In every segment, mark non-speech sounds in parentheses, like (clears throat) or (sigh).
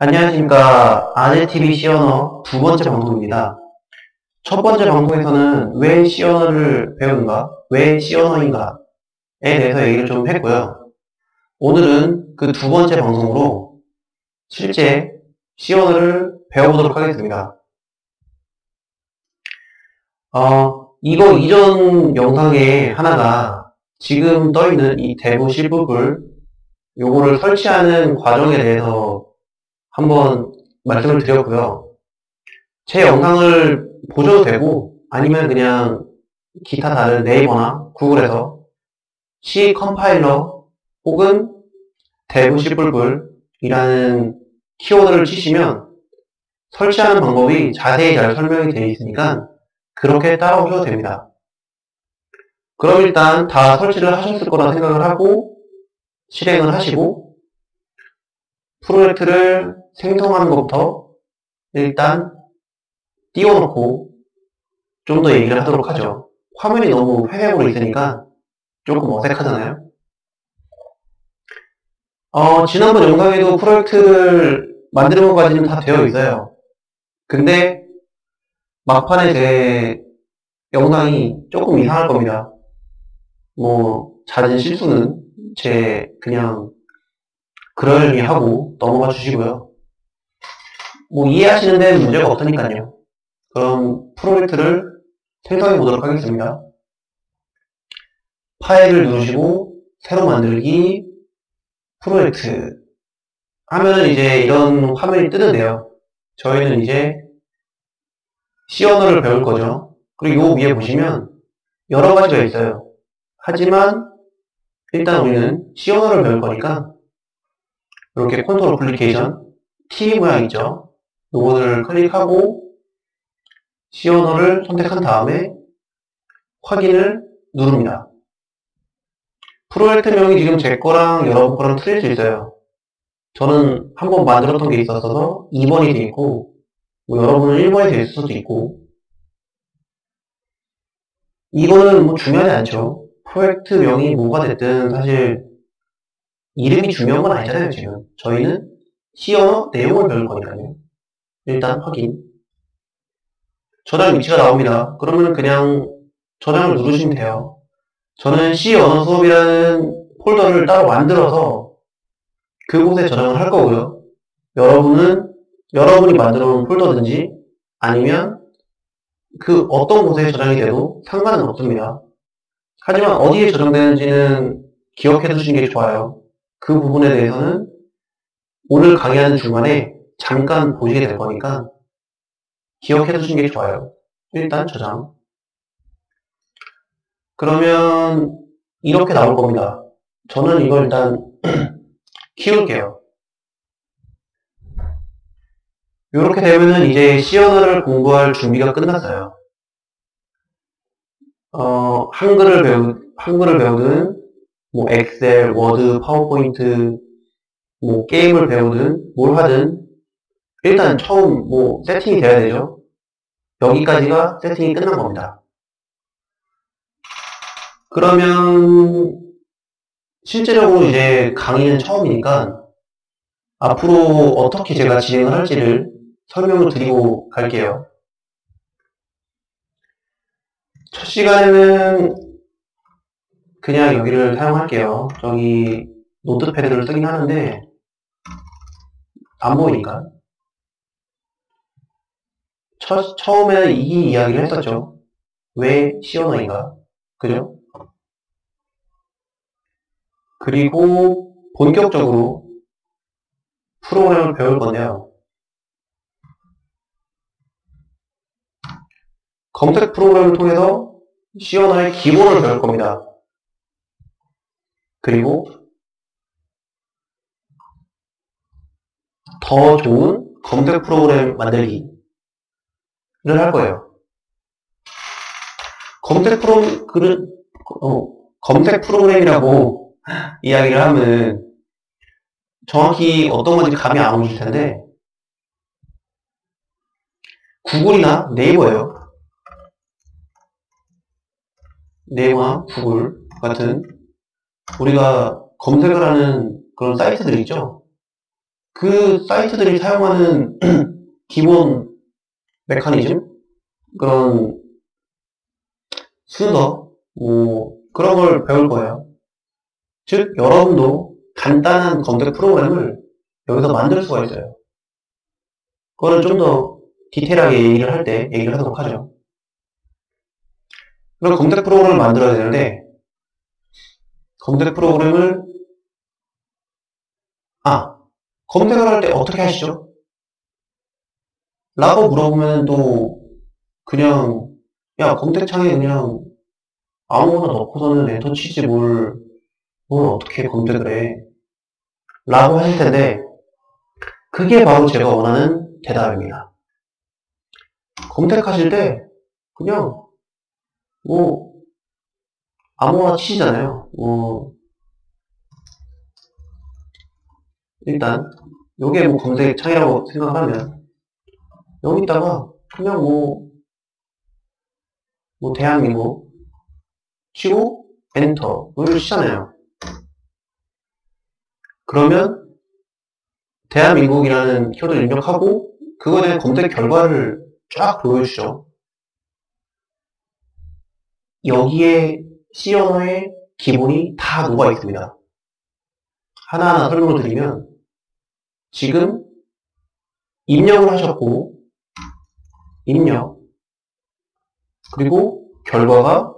안녕하십니까. 아재TV 시언어 두 번째 방송입니다. 첫 번째 방송에서는 왜 시언어를 배우는가, 왜 시언어인가에 대해서 얘기를 좀 했고요. 오늘은 그 두 번째 방송으로 실제 시언어를 배워보도록 하겠습니다. 어, 이거 이전 영상에 하나가 지금 떠있는 이 대부 실습을 요거를 설치하는 과정에 대해서 한번 말씀을 드렸고요. 제 영상을 보셔도 되고 아니면 그냥 기타 다른 네이버나 구글에서 C 컴파일러 혹은 Dev C++ 이라는 키워드를 치시면 설치하는 방법이 자세히 잘 설명이 되어 있으니까 그렇게 따라오셔도 됩니다. 그럼 일단 다 설치를 하셨을 거라 생각을 하고 실행을 하시고 프로젝트를 생성하는 것부터 일단 띄워놓고 좀 더 얘기를 하도록 하죠. 화면이 너무 회색으로 있으니까 조금 어색하잖아요. 어, 지난번 영상에도 프로젝트를 만드는 것까지는 다 되어 있어요. 근데 막판에 제 영상이 조금 이상할 겁니다. 뭐 잦은 실수는 제 그냥 그러려니 하고 넘어가 주시고요. 뭐 이해하시는 데는 문제가 없으니까요. 그럼 프로젝트를 생성해 보도록 하겠습니다. 파일을 누르시고 새로 만들기 프로젝트 하면은 이제 이런 화면이 뜨는데요. 저희는 이제 C 언어를 배울 거죠. 그리고 요 위에 보시면 여러 가지가 있어요. 하지만 일단 우리는 C 언어를 배울 거니까 이렇게 console application T 모양 있죠. 요거를 클릭하고 C 언어를 선택한 다음에 확인을 누릅니다. 프로젝트명이 지금 제 거랑 여러분 거랑 틀릴 수 있어요. 저는 한 번 만들었던 게 있어서 2번이 돼 있고 뭐 여러분은 1번이 될 수도 있고 이거는 뭐 중요하지 않죠. 프로젝트명이 뭐가 됐든 사실 이름이 중요한 건 아니잖아요, 지금. 저희는 C 언어 내용을 배울 거니까요. 일단 확인. 저장 위치가 나옵니다. 그러면 그냥 저장을 누르시면 돼요. 저는 C 언어 수업이라는 폴더를 따로 만들어서 그곳에 저장을 할 거고요. 여러분은 여러분이 만들어 놓은 폴더든지 아니면 그 어떤 곳에 저장이 돼도 상관은 없습니다. 하지만 어디에 저장되는지는 기억해 두시는 게 좋아요. 그 부분에 대해서는 오늘 강의하는 중간에 잠깐 보시게 될 거니까 기억해 두시는 게 좋아요. 일단 저장. 그러면 이렇게 나올 겁니다. 저는 이걸 일단 (clears throat) 키울게요. 이렇게 되면은 이제 C 언어를 공부할 준비가 끝났어요. 어, 한글을 배우, 한글을 배우든, 뭐, 엑셀, 워드, 파워포인트, 뭐, 게임을 배우든, 뭘 하든, 일단 처음, 뭐, 세팅이 돼야 되죠. 여기까지가 세팅이 끝난 겁니다. 그러면, 실제적으로 이제 강의는 처음이니까, 앞으로 어떻게 제가 진행을 할지를 설명을 드리고 갈게요. 첫 시간에는 그냥 여기를 사용할게요. 저기 노트패드를 쓰긴 하는데 안 보이니까. 첫, 처음에 이 이야기를 했었죠. 왜 시언어인가? 그죠? 그리고 본격적으로 프로그램을 배울 건데요. 검색 프로그램을 통해서 언어의 기본을 배울 겁니다. 그리고 더 좋은 검색 프로그램 만들기를 할 거예요. 검색 프로 그릇 어, 검색 프로그램이라고 이야기를 하면 정확히 어떤 건지 감이 안 오실 텐데 구글이나 네이버예요. 네이버나 구글 같은 우리가 검색을 하는 그런 사이트들 있죠. 그 사이트들이 사용하는 (clears throat) 기본 메커니즘? 그런 순서, 뭐, 그런 걸 배울 거예요. 즉, 여러분도 간단한 검색 프로그램을 여기서 만들 수가 있어요. 그거를 좀더 디테일하게 얘기를 할 때 얘기를 하도록 하죠. 그럼 검색 프로그램을 만들어야 되는데, 검색 프로그램을, 아, 검색을 할 때 어떻게 하시죠? 라고 물어보면 또, 그냥, 야, 검색창에 그냥 아무거나 넣고서는 엔터 치지 뭘, 뭘 어떻게 검색을 해. 라고 하실 텐데, 그게 바로 제가 원하는 대답입니다. 검색하실 때, 그냥, 뭐, 아무거나 치잖아요. 뭐, 일단, 요게 뭐 검색 창이라고 생각하면, 여기다가, 그냥 뭐, 뭐, 대한민국, 치고, 엔터, 를 치잖아요. 그러면, 대한민국이라는 키워드를 입력하고, 그거에 대한 검색 결과를 쫙 보여주죠. 여기에 C 언어의 기본이 다 녹아 있습니다. 하나하나 설명을 드리면 지금 입력을 하셨고 입력 그리고 결과가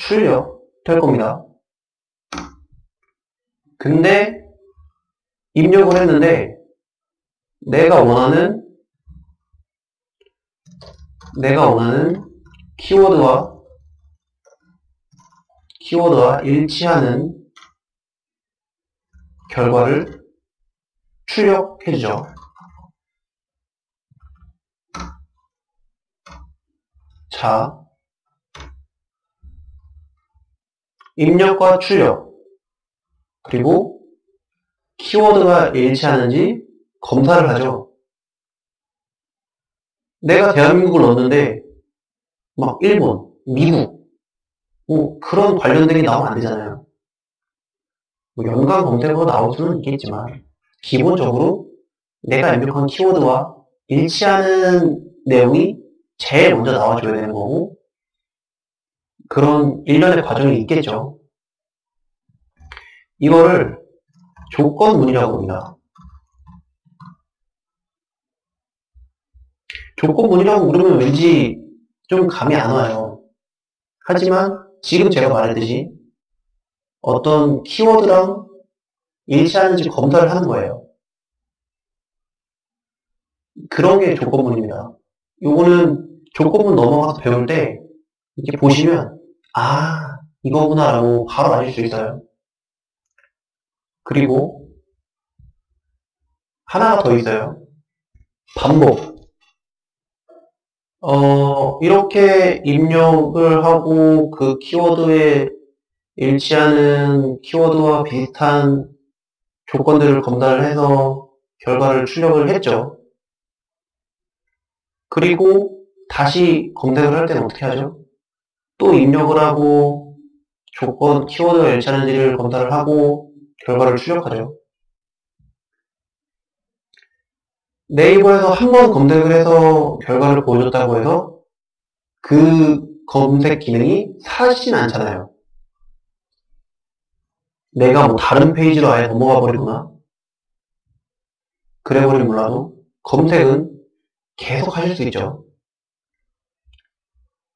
출력 될 겁니다. 근데 입력을 했는데 내가 원하는 내가 원하는 키워드와 키워드와 일치하는 결과를 출력해 주죠. 자, 입력과 출력, 그리고 키워드가 일치하는지 검사를 하죠. 내가 대한민국을 넣었는데, 막 일본, 미국, 뭐 그런 관련된 게 나오면 안 되잖아요. 뭐 연관 검색어로 나올 수는 있겠지만, 기본적으로 내가 입력한 키워드와 일치하는 내용이 제일 먼저 나와줘야 되는 거고, 그런 일련의 과정이 있겠죠. 이거를 조건문이라고 합니다. 조건문이라고 부르면 왠지 좀 감이 안 와요. 하지만 지금 제가 말했듯이 어떤 키워드랑 일치하는지 검사를 하는 거예요. 그런 게 조건문입니다. 요거는 조건문 넘어가서 배울 때 이렇게 보시면 아 이거구나라고 바로 아실 수 있어요. 그리고 하나가 더 있어요. 반복. 어, 이렇게 입력을 하고 그 키워드에 일치하는 키워드와 비슷한 조건들을 검사를 해서 결과를 출력을 했죠. 그리고 다시 검색을 할 때는 어떻게 하죠? 또 입력을 하고 조건, 키워드가 일치하는지를 검사를 하고 결과를 출력하죠. 네이버에서 한 번 검색을 해서 결과를 보여줬다고 해서 그 검색 기능이 사라지진 않잖아요. 내가 뭐 다른 페이지로 아예 넘어가 버리거나 그래 버리면 몰라도 검색은 계속 하실 수 있죠.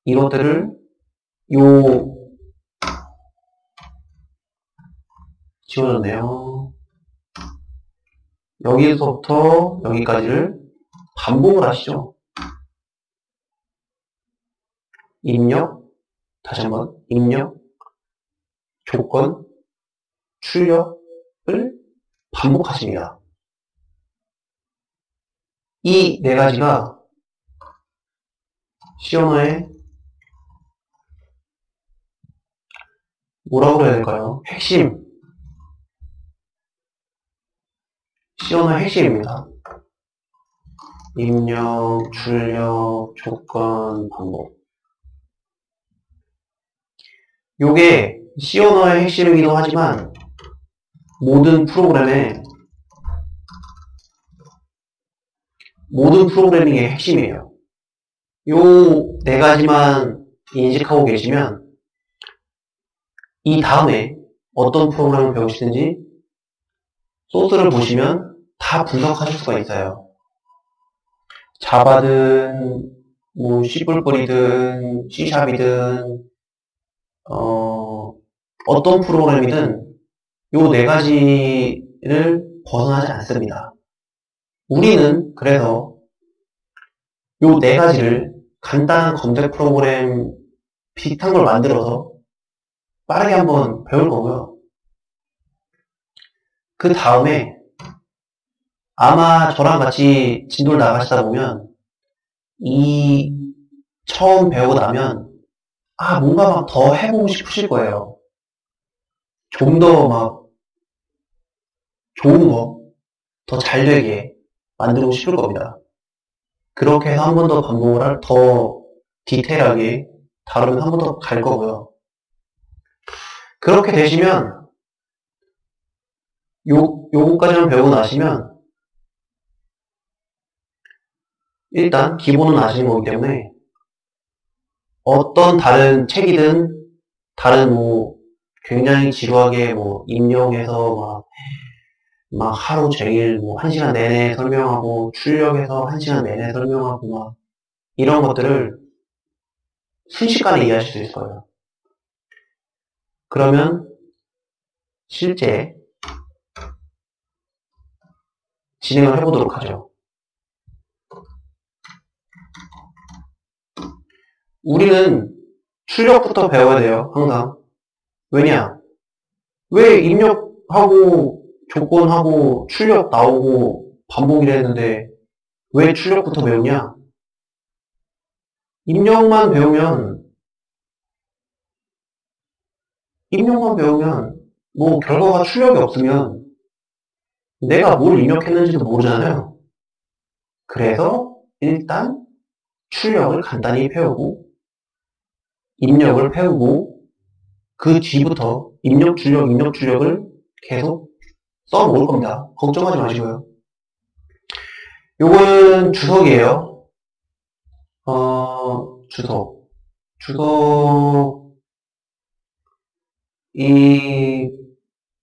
이것들을 요 지워졌네요. 여기서부터 여기까지를 반복을 하시죠. 입력, 다시 한번 입력, 조건, 출력을 반복하십니다. 이 네 가지가 시언어의 뭐라고 해야 될까요? 핵심 시언어의 핵심입니다. 입력, 출력, 조건, 반복. 요게 시언어의 핵심이기도 하지만 모든 프로그램의 모든 프로그래밍의 핵심이에요. 요 네 가지만 인식하고 계시면 이 다음에 어떤 프로그램을 배우시든지 소스를 보시면 다 분석하실 수가 있어요. 자바든 뭐 C++이든 C샵이든 어, 어떤 프로그램이든 요 네 가지를 벗어나지 않습니다. 우리는 그래서 요 네 가지를 간단한 검색 프로그램 비슷한 걸 만들어서 빠르게 한번 배울 거고요. 그 다음에 아마 저랑 같이 진도를 나가시다 보면 이 처음 배우고 나면 아 뭔가 막 더 해보고 싶으실 거예요. 좀 더 막 좋은 거, 더 잘 되게 만들고 싶을 겁니다. 그렇게 해서 한 번 더 반복을 할, 더 디테일하게 다루면 한 번 더 갈 거고요. 그렇게 되시면, 요, 요거까지만 배우고 나시면, 일단 기본은 아시는 거기 때문에, 어떤 다른 책이든, 다른 뭐, 굉장히 지루하게 뭐, 임용해서 막, 막 하루 종일 뭐, 한 시간 내내 설명하고, 출력해서 한 시간 내내 설명하고, 막, 이런 것들을 순식간에 이해하실 수 있을 거예요. 그러면, 실제, 진행을 해보도록 하죠. 우리는 출력부터 배워야 돼요, 항상. 왜냐? 왜 입력하고 조건하고 출력 나오고 반복이라 했는데 왜 출력부터 배우냐? 입력만 배우면 입력만 배우면 뭐 결과가 출력이 없으면 내가 뭘 입력했는지도 모르잖아요. 그래서 일단 출력을 간단히 배우고 입력을 배우고 그 뒤부터 입력, 출력, 입력, 출력을 계속 써먹을 겁니다. 걱정하지 마시고요. 요거는 주석이에요. 어, 주석. 주석, 이,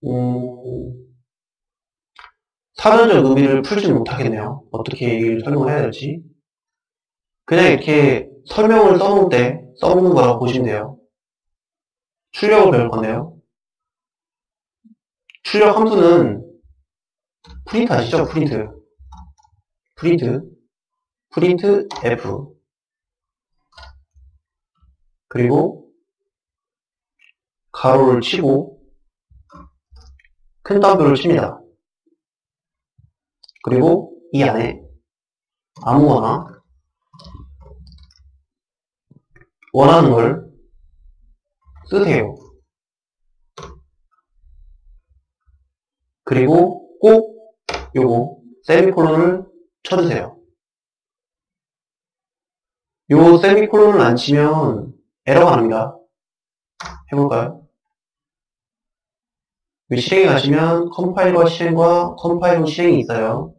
음, 사전적 의미를 풀지 못하겠네요. 어떻게 얘기를 설명을 해야 될지. 그냥 이렇게 설명을 써놓을 때 써먹는 거라고 보시면 돼요. 출력을 배울 건데요. 출력 함수는 프린트 아시죠? 프린트. 프린트. printf. 그리고 가로를 치고 큰 따옴표를 칩니다. 그리고 이 안에 아무거나 원하는 걸 쓰세요. 그리고 꼭 요거 세미콜론을 쳐주세요. 요 세미콜론을 안 치면 에러가 납니다. 해볼까요? 실행에 가시면 컴파일과 실행과 컴파일과 실행이 있어요.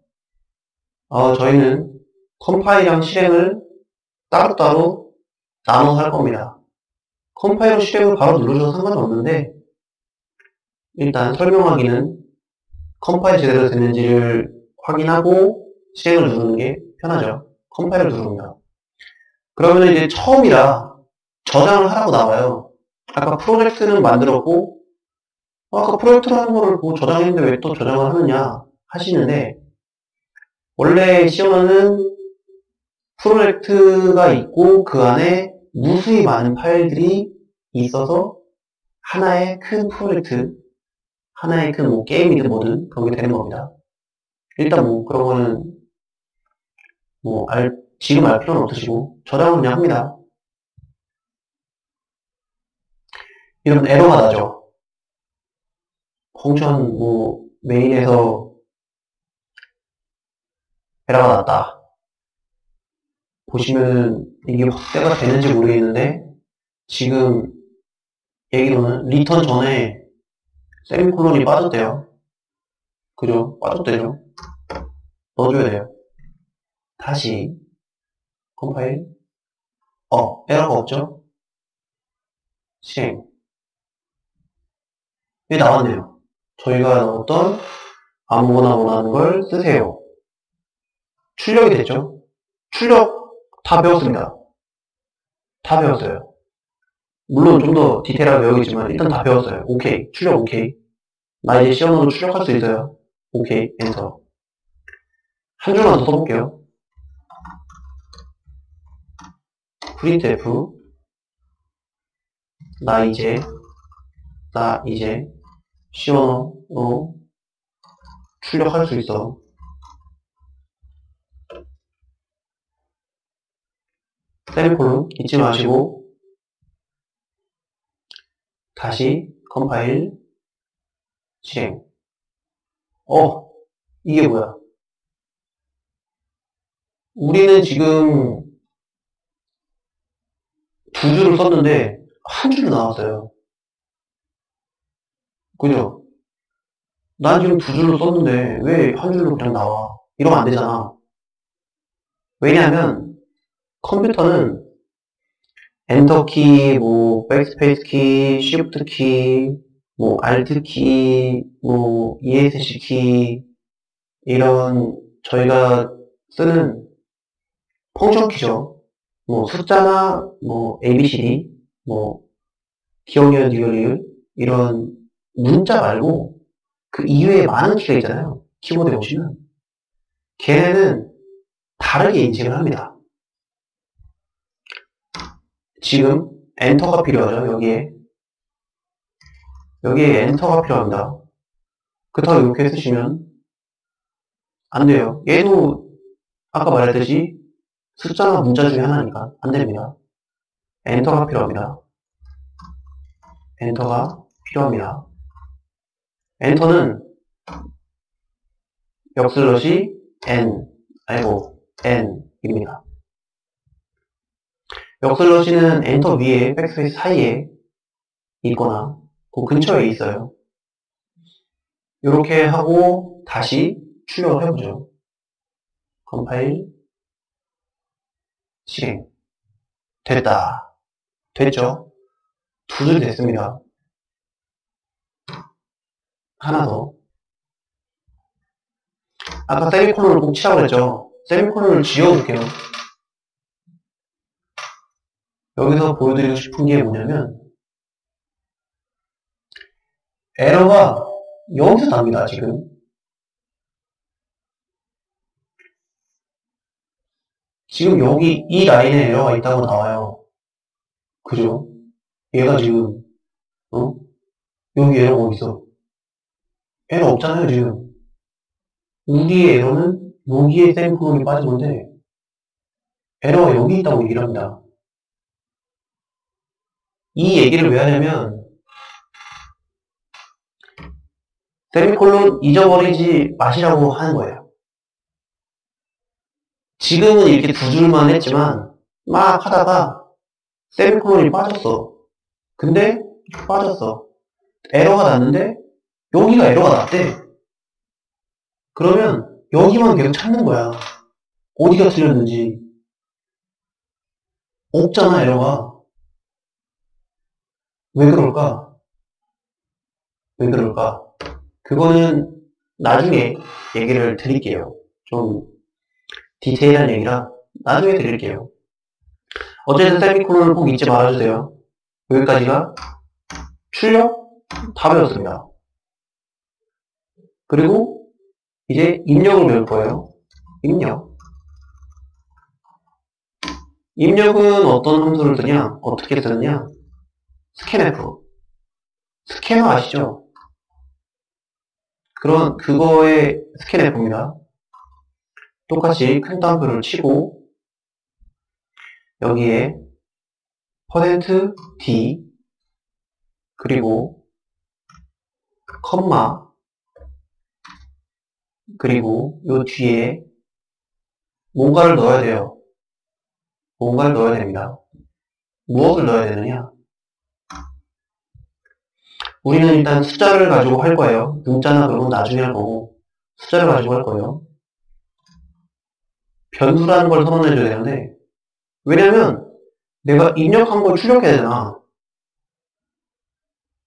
어, 저희는 컴파일이랑 실행을 따로따로 나눠서 할 겁니다. 컴파일러 실행을 바로 누르셔도 상관 없는데 일단 설명하기는 컴파일 제대로 됐는지를 확인하고 실행을 누르는 게 편하죠. 컴파일을 누릅니다. 그러면 이제 처음이라 저장을 하라고 나와요. 아까 프로젝트는 만들었고 어, 아까 프로젝트라는 거를 보고 저장했는데 왜 또 저장을 하느냐 하시는데 원래 시험은 프로젝트가 있고 그 안에 무수히 많은 파일들이 있어서 하나의 큰 프로젝트, 하나의 큰 뭐 게임이든 뭐든 그런 게 되는 겁니다. 일단 뭐 그런 거는 뭐 알, 지금 알 필요는 없으시고 저장은 그냥 합니다. 이러면 에러가 나죠. function 뭐 main에서 에러가 났다. 보시면 이게 확대가 되는지 모르겠는데 지금 얘기로는 return 전에 세미콜론이 빠졌대요. 그죠? 빠졌대죠. 넣어줘야 돼요. 다시 컴파일 어 에러가 없죠? 실행 이 나왔네요. 저희가 넣었던 아무거나 원하는 걸 쓰세요. 출력이 됐죠? 출력 다 배웠습니다. 다 배웠어요. 물론 좀 더 디테일하게 배우겠지만 일단 다 배웠어요. 오케이. 출력 오케이. 나 이제 시험으로 출력할 수 있어요. 오케이. 엔터. 한 줄만 더 써볼게요. printf 나 이제 나 이제 시원어 출력할 수 있어. 세미콜론 잊지 마시고 다시 컴파일 실행. 어 이게 뭐야? 우리는 지금 두 줄을 썼는데 한 줄로 나왔어요 그죠? 난 지금 두 줄로 썼는데 왜 한 줄로 그냥 나와 이러면 안 되잖아 왜냐하면 컴퓨터는 엔터 키, 뭐 백스페이스 키, shift 키, 뭐 Alt 키, 뭐 ESC 키 이런 저희가 쓰는 function 키죠. 뭐 숫자나 뭐 ABCD, 뭐 기억력, 리얼리얼 이런 문자 말고 그 이외에 많은 키가 있잖아요. 키보드에 보시면 걔네는 다르게 인식을 합니다. 지금 엔터가 필요하죠. 여기에 여기에 엔터가 필요합니다. 그렇다고 이렇게 쓰시면 안 돼요. 얘도 아까 말했듯이 숫자나 문자 중에 하나니까 안 됩니다. 엔터가 필요합니다. 엔터가 필요합니다. 엔터는 역슬롯이 n, 아이고, n입니다. 역슬래시는 엔터 위에 백스페이스 사이에 있거나 그 근처에 있어요. 이렇게 하고 다시 출력을 해보죠. 컴파일 실행 됐다. 됐죠? 두 줄 됐습니다. 하나 더. 아까 세미콜론을 꼭 치라고 그랬죠? 세미콜론을 지워볼게요. 여기서 보여드리고 싶은 게 뭐냐면 에러가 여기서 납니다 지금 지금 여기 이 라인에 에러가 있다고 나와요 그죠? 얘가 지금 어? 여기 에러가 어딨어 에러 없잖아요 지금 우리의 에러는 여기에 샘플이 빠진 건데 에러가 여기 있다고 얘기를 합니다 이 얘기를 왜 하냐면 세미콜론 잊어버리지 마시라고 하는 거예요. 지금은 이렇게 두 줄만 했지만 막 하다가 세미콜론이 빠졌어. 근데 빠졌어. 에러가 났는데 여기가 에러가 났대. 그러면 여기만 계속 찾는 거야. 어디가 틀렸는지. 없잖아 에러가. 왜 그럴까? 왜 그럴까? 그거는 나중에 얘기를 드릴게요. 좀 디테일한 얘기라 나중에 드릴게요. 어쨌든 세미콜론을 꼭 잊지 말아주세요. 여기까지가 출력 다 배웠습니다. 그리고 이제 입력을 배울 거예요. 입력. 입력은 어떤 함수를 쓰냐? 어떻게 쓰느냐? 스캔F. 스캐너 아시죠? 그런, 그거의 스캔F입니다. 똑같이 큰 따옴표를 치고, 여기에 퍼센트 %d, 그리고, 컴마, 그리고 요 뒤에 뭔가를 넣어야 돼요. 뭔가를 넣어야 됩니다. 무엇을 넣어야 되느냐? 우리는 일단 숫자를 가지고 할 거예요. 문자나 그런 건 나중에 할 거고 숫자를 가지고 할 거예요. 변수라는 걸 선언해줘야 되는데 왜냐면 내가 입력한 걸 출력해야 되잖아.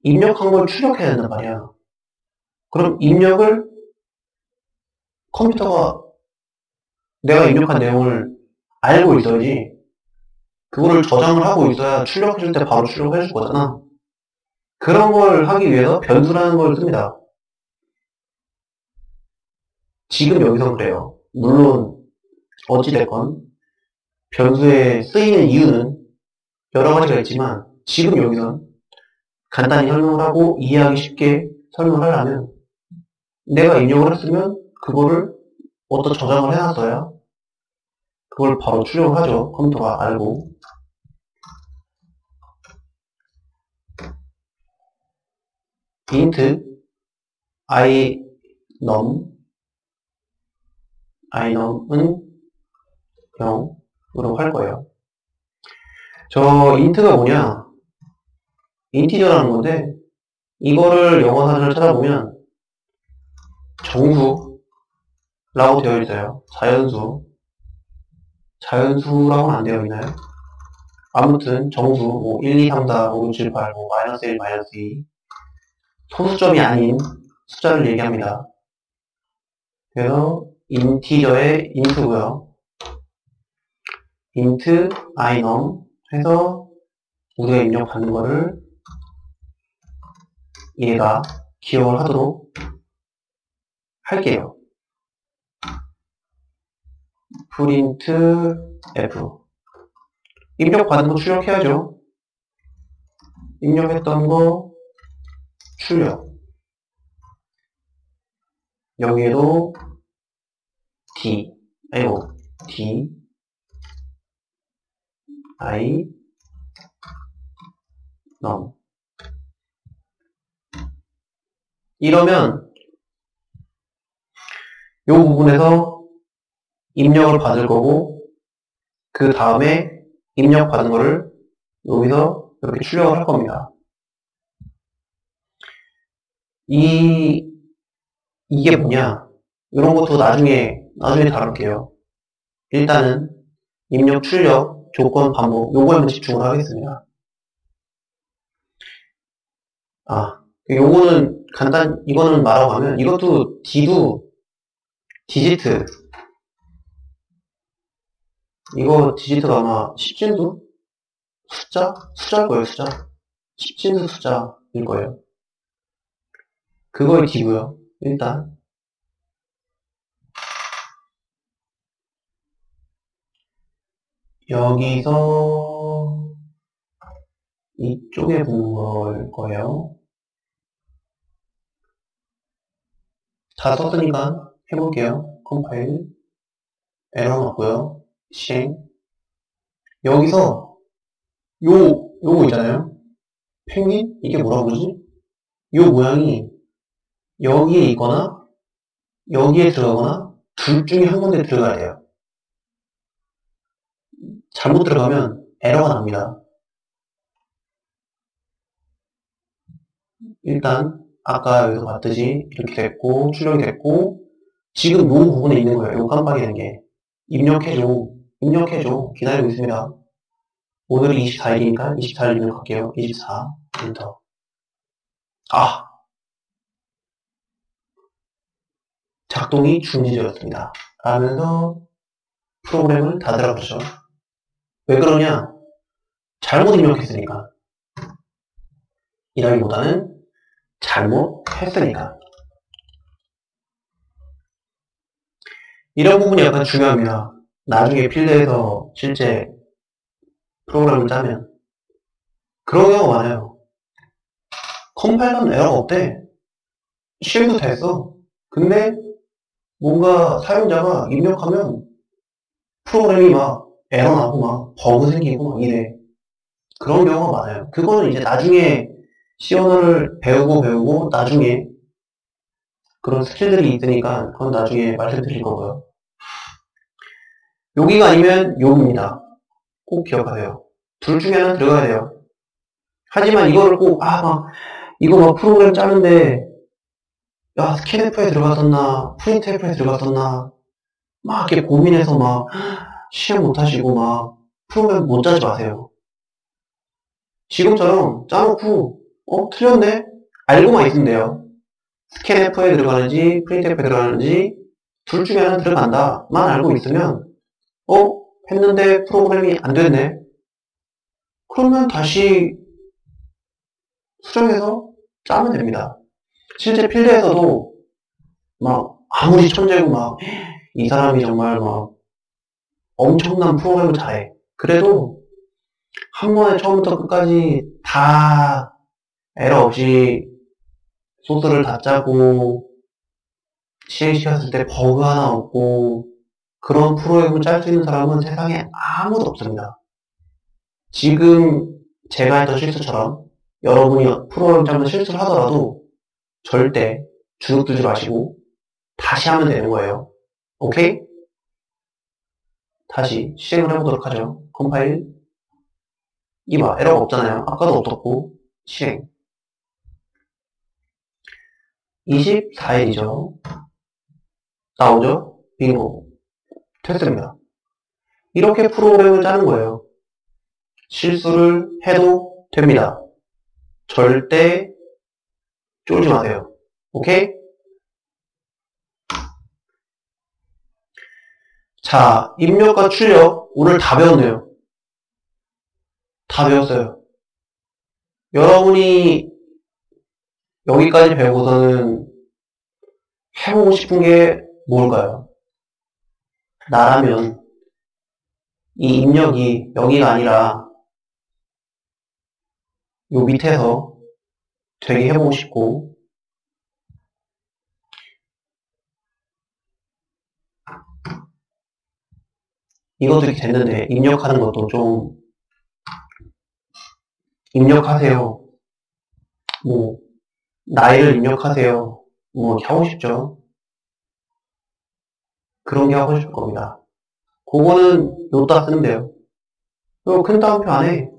입력한 걸 출력해야 된단 말이야. 그럼 입력을 컴퓨터가 내가 입력한 내용을 알고 있어야지 그거를 저장을 하고 있어야 출력해줄 때 바로 출력해줄 거잖아. 그런 걸 하기 위해서 변수라는 걸 씁니다. 지금 여기서 그래요. 물론 어찌됐건 변수에 쓰이는 이유는 여러 가지가 있지만 지금 여기선 간단히 설명을 하고 이해하기 쉽게 설명을 하려면 내가 입력을 했으면 그거를 어디다 저장을 해놨어야 그걸 바로 출력을 하죠. 컴퓨터가 알고. int i num i num은 0으로 할 거예요. 저 int가 뭐냐? 인티저라는 건데 이거를 영어 사전을 찾아보면 정수 라고 되어 있어요. 자연수. 자연수라고는 안 되어 있나요? 아무튼 정수 뭐 1, 2, 3, 4, 5, 6, 7, 8, 뭐 마이너스 1, 마이너스 2 소수점이 아닌 숫자를 얘기합니다. 그래서 인티저의 인트고요. int inom 해서 우리가 입력받는 거를 얘가 기억을 하도록 할게요. Print f. 입력 받은 거 출력해야죠. 입력했던 거 출력 여기에도 d 아이고 d i num 이러면 이 부분에서 입력을 받을 거고 그 다음에 입력 받은 거를 여기서 이렇게 출력을 할 겁니다. 이 이게 뭐냐 이런 것도 나중에 나중에 다룰게요. 일단은 입력 출력 조건 반복 요거에만 집중을 하겠습니다. 아 요거는 간단 이거는 말하고 가면 이것도 D도 디지트 이거 디지트가 아마 10진수 숫자? 숫자일 거예요 숫자 10진수 숫자일 거예요 그거의 D고요 일단 여기서 이쪽에 보는 걸 거예요 다 썼으니까 해볼게요. 컴파일 에러 났고요. 실행 여기서 요 요거 있잖아요. 펭귄 이게 뭐라 그러지? 요 모양이 여기에 있거나 여기에 들어가거나 둘 중에 한 군데 들어가야 돼요. 잘못 들어가면 에러가 납니다. 일단 아까 여기서 봤듯이 이렇게 됐고 출력이 됐고 지금 요 부분에 있는 거예요. 요 깜빡이는 게 입력해줘 입력해줘 기다리고 있습니다. 오늘이 24일이니까 24일 입력할게요. 24 엔터 아 작동이 중지되었습니다. 라면서 프로그램을 닫으라고 죠왜 그러냐? 잘못 입력했으니까. 이라기보다는 잘못했으니까. 이런 부분이 약간 중요합니다. 나중에 필드에서 실제 프로그램을 짜면 그런 경우가 많아요. 컴파일러는 에러가 없대. 실행도 됐어. 근데 뭔가 사용자가 입력하면 프로그램이 막 에러 나고 막 버그 생기고 막 이래. 그런 경우가 많아요. 그거는 이제 나중에 시언어를 배우고 배우고 나중에 그런 스킬들이 있으니까 그건 나중에 말씀드릴 거고요. 여기가 아니면 여기입니다. 꼭 기억하세요. 둘 중에 하나 들어가야 돼요. 하지만 이거를 꼭, 아, 막, 이거 막 프로그램 짜는데, 야, 스캔F에 들어갔었나, 프린트F에 들어갔었나, 막 이렇게 고민해서 막 시험 못 하시고 막 프로그램 못 짜지 마세요. 지금처럼 짜놓고 어 틀렸네 알고만 있으면 돼요. 스캔F에 들어가는지 프린트F에 들어가는지 둘 중에 하나 들어간다 만 알고 있으면 어 했는데 프로그램이 안 됐네. 그러면 다시 수정해서 짜면 됩니다. 실제 필드에서도 막 아무리 천재고 막 이 사람이 정말 막 엄청난 프로그램을 잘해. 그래도 한 번에 처음부터 끝까지 다 에러 없이 소스를 다 짜고 시행시켰을 때 버그 하나 없고 그런 프로그램을 짤 수 있는 사람은 세상에 아무도 없습니다. 지금 제가 했던 실수처럼 여러분이 프로그램 짜면 실수를 하더라도 절대 주눅 들지 마시고 다시 하면 되는 거예요. 오케이? 다시 시행을 해보도록 하죠. 컴파일. 이봐, 에러가 없잖아요. 아까도 없었고, 실행. 24일이죠. 나오죠? 빙고. 됐습니다. 이렇게 프로그램을 짜는 거예요. 실수를 해도 됩니다. 절대 쫄지 마세요. 오케이? 자, 입력과 출력 오늘 다 배웠네요. 다 배웠어요. 여러분이 여기까지 배우고서는 해보고 싶은 게 뭘까요? 나라면 이 입력이 여기가 아니라 요 밑에서 되게 해보고 싶고 이것도 이렇게 됐는데 입력하는 것도 좀 입력하세요. 뭐 나이를 입력하세요. 뭐 이렇게 하고 싶죠. 그런 게 하고 싶을 겁니다. 그거는 요따 쓰면 돼요. 그리고 큰 따옴표 안에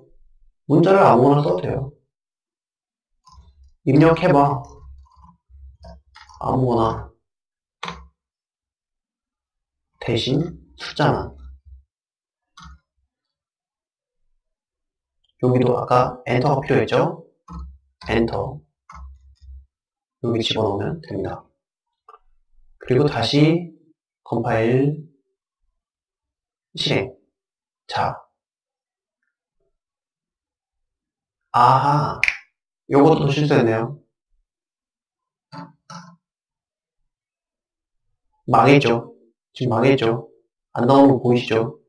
문자를 아무거나 써도 돼요. 입력해봐. 아무거나. 대신 숫자만. 여기도 아까 엔터가 필요했죠? 엔터. 여기 집어넣으면 됩니다. 그리고 다시 컴파일 실행. 자. 아하. 요것도 실수했네요. 망했죠. 지금 망했죠. 안 나오는 거 보이시죠?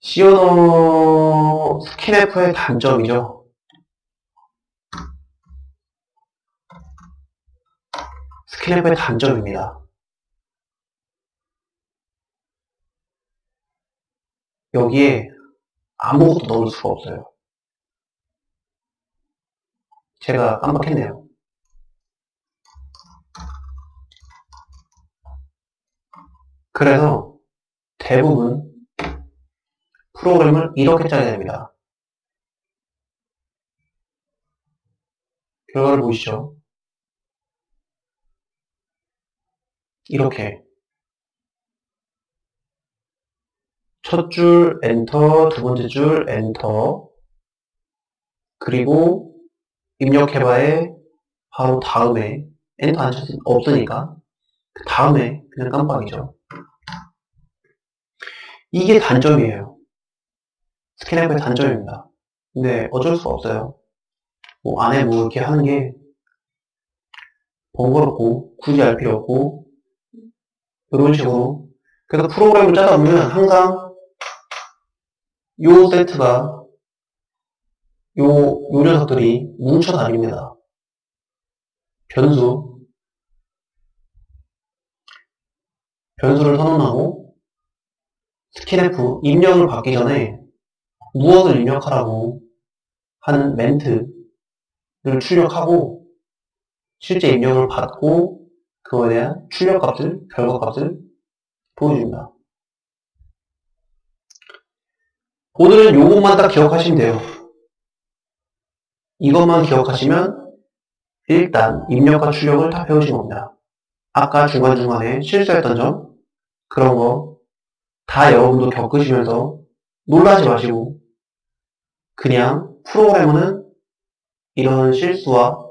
시오노 스킨F의 단점이죠. 스킨F의 단점입니다. 여기에 아무것도 넣을 수가 없어요. 제가 깜빡했네요. 그래서 대부분 프로그램을 이렇게 짜야 됩니다. 결과를 보시죠. 이렇게 첫 줄 엔터, 두 번째 줄 엔터 그리고 입력해봐에 바로 다음에 엔터 안 쳤, 없으니까 그 다음에 그냥 깜빡이죠. 이게 단점이에요. 스캔앱의 단점입니다. 근데 어쩔 수가 없어요. 뭐 안에 뭐 이렇게 하는 게 번거롭고 굳이 알 필요 없고 이런 식으로 그래서 프로그램을 짜다 보면 항상 요 세트가 요, 요 녀석들이 뭉쳐 다닙니다. 변수 변수를 선언하고 스킨F 입력을 받기 전에 무엇을 입력하라고 하는 멘트를 출력하고 실제 입력을 받고 그거에 대한 출력 값을, 결과 값을 보여줍니다. 오늘은 요것만 딱 기억하시면 돼요. 이것만 기억하시면 일단 입력과 출력을 다 배우신 겁니다. 아까 중간중간에 실수했던 점, 그런 거 다 여러분도 겪으시면서 놀라지 마시고 그냥 프로그래머는 이런 실수와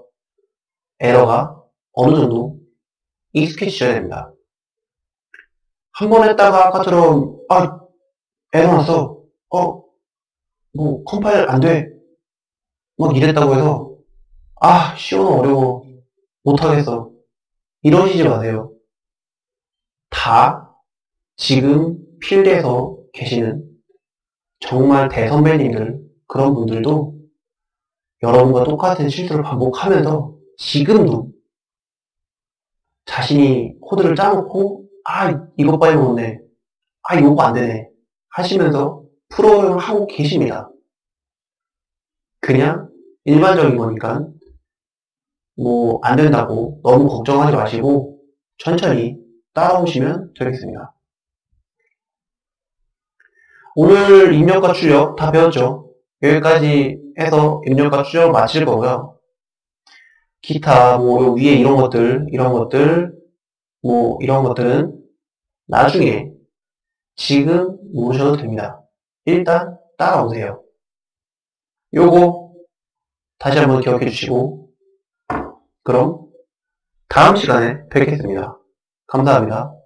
에러가 어느 정도 익숙해지셔야 됩니다. 한 번 했다가 아까처럼 아 에러 났어 어뭐 컴파일 안 돼 막 이랬다고 해서 아 시원은 어려워 못하겠어 이러시지 마세요. 다 지금 필드에서 계시는 정말 대선배님들 그런 분들도 여러분과 똑같은 실수를 반복하면서 지금도 자신이 코드를 짜놓고 아 빨리 못네 아 이거 안 되네 하시면서 프로그램을 하고 계십니다. 그냥 일반적인 거니까 뭐 안 된다고 너무 걱정하지 마시고 천천히 따라오시면 되겠습니다. 오늘 입력과 출력 다 배웠죠? 여기까지 해서 입력과 출력 마칠 거고요. 기타 뭐 위에 이런 것들 이런 것들 뭐 이런 것들은 나중에 지금 모르셔도 됩니다. 일단 따라오세요. 요거 다시 한번 기억해 주시고 그럼 다음 시간에 뵙겠습니다. 감사합니다.